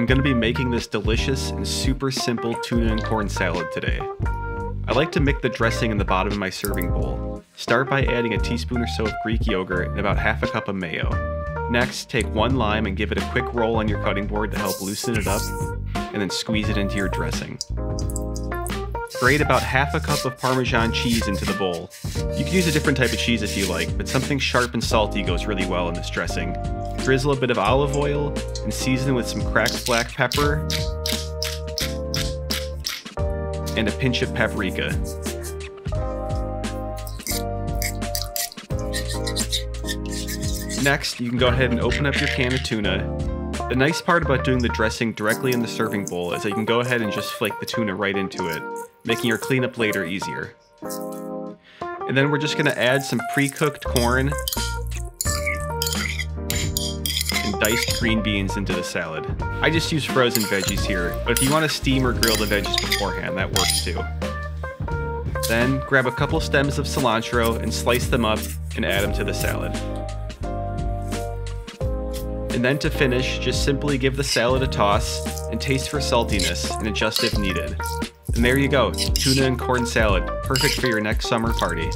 I'm going to be making this delicious and super simple tuna and corn salad today. I like to mix the dressing in the bottom of my serving bowl. Start by adding a teaspoon or so of Greek yogurt and about half a cup of mayo. Next, take one lime and give it a quick roll on your cutting board to help loosen it up, and then squeeze it into your dressing. Grate about half a cup of Parmesan cheese into the bowl. You can use a different type of cheese if you like, but something sharp and salty goes really well in this dressing. Drizzle a bit of olive oil and season with some cracked black pepper and a pinch of paprika. Next, you can go ahead and open up your can of tuna the nice part about doing the dressing directly in the serving bowl is that you can go ahead and just flake the tuna right into it, making your cleanup later easier. And then we're just gonna add some pre-cooked corn and diced green beans into the salad. I just use frozen veggies here, but if you want to steam or grill the veggies beforehand, that works too. Then grab a couple stems of cilantro and slice them up and add them to the salad. And then to finish, just simply give the salad a toss and taste for saltiness and adjust if needed. And there you go, tuna and corn salad, perfect for your next summer party.